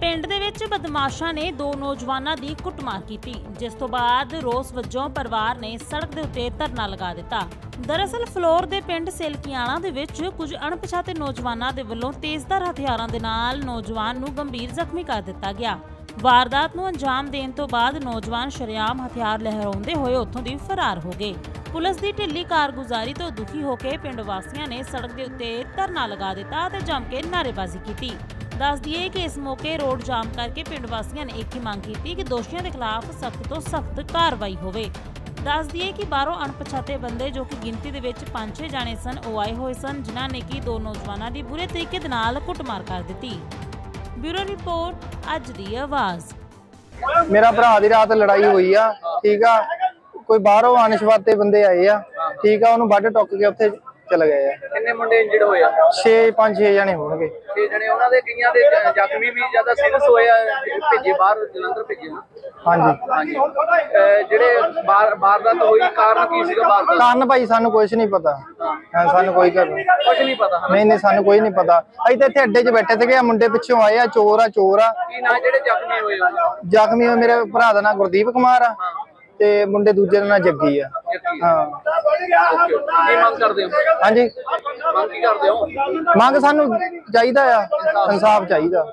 ਪਿੰਡ ਦੇ ਵਿੱਚ ਬਦਮਾਸ਼ਾਂ ਨੇ ਦੋ ਨੌਜਵਾਨਾਂ ਦੀ ਕੁੱਟਮਾਰ ਕੀਤੀ, ਜਿਸ ਤੋਂ ਬਾਅਦ ਰੋਸ ਵਜੋਂ ਪਰਿਵਾਰ ਨੇ ਸੜਕ ਦੇ ਉੱਤੇ ਧਰਨਾ ਲਗਾ ਦਿੱਤਾ। ਦਰਅਸਲ ਫਲੋਰ ਦੇ ਪਿੰਡ ਸੇਲਕੀਆਣਾ ਦੇ ਵਿੱਚ ਕੁਝ ਅਣਪਛਾਤੇ ਨੌਜਵਾਨਾਂ ਦੇ ਵੱਲੋਂ ਤੇਜ਼ਧਾਰ ਹਥਿਆਰਾਂ ਦੇ ਨਾਲ ਨੌਜਵਾਨ ਨੂੰ ਗੰਭੀਰ ਜ਼ਖਮੀ ਕਰ ਦਿੱਤਾ ਗਿਆ। ਵਾਰਦਾਤ ਨੂੰ ਅੰਜਾਮ ਦੇਣ ਤੋਂ ਬਾਅਦ ਨੌਜਵਾਨ ਸ਼ਰੇਆਮ ਹਥਿਆਰ ਲਹਿਰਾਉਂਦੇ ਹੋਏ ਉੱਥੋਂ ਦੀ ਫਰਾਰ ਹੋ ਗਏ। ਪੁਲਿਸ ਦੀ ਢਿੱਲੀ ਕਾਰਗੁਜ਼ਾਰੀ ਤੋਂ ਦੁਖੀ ਹੋ ਕੇ ਪਿੰਡ ਵਾਸੀਆਂ ਨੇ ਸੜਕ ਦੇ ਉੱਤੇ ਧਰਨਾ ਲਗਾ ਦਿੱਤਾ ਅਤੇ ਜੰਮ ਕੇ ਨਾਅਰੇਬਾਜ਼ੀ ਕੀਤੀ। ਦੱਸ ਦਈਏ ਕਿ ਇਸ ਮੌਕੇ ਰੋਡ ਜਾਮ ਕਰਕੇ ਪਿੰਡ ਵਾਸੀਆਂ ਨੇ ਇੱਕ ਹੀ ਮੰਗ ਕੀਤੀ ਕਿ ਦੋਸ਼ੀਆਂ ਦੇ ਖਿਲਾਫ ਸਖਤ ਤੋਂ ਸਖਤ ਕਾਰਵਾਈ ਹੋਵੇ। ਦੱਸ ਦਈਏ ਕਿ ਬਾਹਰੋਂ ਅਣਪਛਾਤੇ ਬੰਦੇ ਜੋ ਕਿ ਗਿਣਤੀ ਦੇ ਵਿੱਚ 5-6 ਜਾਣੇ ਸਨ, ਉਹ ਆਏ ਹੋਏ ਸਨ, ਜਿਨ੍ਹਾਂ ਨੇ ਕਿ ਦੋ ਨੌਜਵਾਨਾਂ ਦੀ ਬੁਰੇ ਤਰੀਕੇ ਦੇ ਨਾਲ ਕੁੱਟਮਾਰ ਕਰ ਦਿੱਤੀ। ਬਿਊਰੋ ਰਿਪੋਰਟ, ਅੱਜ ਦੀ ਆਵਾਜ਼। ਮੇਰਾ ਭਰਾ ਦੀ ਰਾਤ ਲੜਾਈ ਹੋਈ ਆ, ਠੀਕ ਆ? ਕੋਈ ਬਾਹਰੋਂ ਅਨਸ਼ਵਾਤੇ ਬੰਦੇ ਆਏ ਆ, ਠੀਕ ਆ? ਉਹਨੂੰ ਵੱਢ ਟੁੱਕ ਕੇ ਉੱਥੇ ਚਲੇ ਗਏ ਆ। ਕਿੰਨੇ ਮੁੰਡੇ ਇੰਜਰਡ ਹੋਏ ਆ? 6 5 6 ਜਣੇ ਹੋਣਗੇ। ਤੇ ਜਣੇ ਉਹਨਾਂ ਦੇ ਕਈਆਂ ਦੇ ਜ਼ਖਮੀ ਵੀ ਜ਼ਿਆਦਾ ਸੀਰੀਅਸ ਹੋਏ ਆ ਭੇਜੇ ਬਾਹਰ ਜਲੰਧਰ ਭੇਜੇ ਨਾ? ਹਾਂਜੀ। ਹਾਂਜੀ। ਅਹ ਜਿਹੜੇ ਬਾਹਰ ਵਾਰਦਾਤ ਹੋਈ ਕਾਰਨ ਕੀ ਸੀਗਾ ਵਾਰਦਾਤ ਕਾਰਨ ਭਾਈ ਸਾਨੂੰ ਕੁਝ ਨਹੀਂ ਪਤਾ। ਹਾਂ। ਸਾਨੂੰ ਕੋਈ ਕਰ ਨਹੀਂ। ਕੁਝ ਨਹੀਂ ਪਤਾ ਹਨਾ? ਨਹੀਂ ਸਾਨੂੰ ਕੋਈ ਨਹੀਂ ਪਤਾ। ਅਸੀਂ ਤਾਂ ਇੱਥੇ ਅੱਡੇ 'ਚ ਬੈਠੇ ਸੀਗੇ ਆਹ ਮੁੰਡੇ ਪਿੱਛੋਂ ਆਏ ਆ ਚੋਰ ਆ ਚੋਰ ਆ। ਕੀ ਨਾ ਜਿਹੜੇ ਜ਼ਖਮੀ ਹੋਏ ਆ? ਜ਼ਖਮੀ ਹੋਏ ਮੇਰੇ ਭਰਾ ਦਾ ਨਾਂ ਗੁਰਦੀਪ ਕੁਮਾਰ ਆ। ਤੇ ਮੁੰਡੇ ਦੂਜੇ ਦਾ ਨਾਂ ਜੱਗੀ ਆ। ਹਾਂ। ਓਕੇ ਕੀ ਮੰਗ ਕਰਦੇ ਹੋ? ਹਾਂਜੀ। ਮੰਗ ਕੀ ਕਰਦੇ ਹੋ? ਮੰਗ ਸਾਨੂੰ ਚਾਹੀਦਾ ਆ। ਇਨਸਾਫ ਚਾਹੀਦਾ।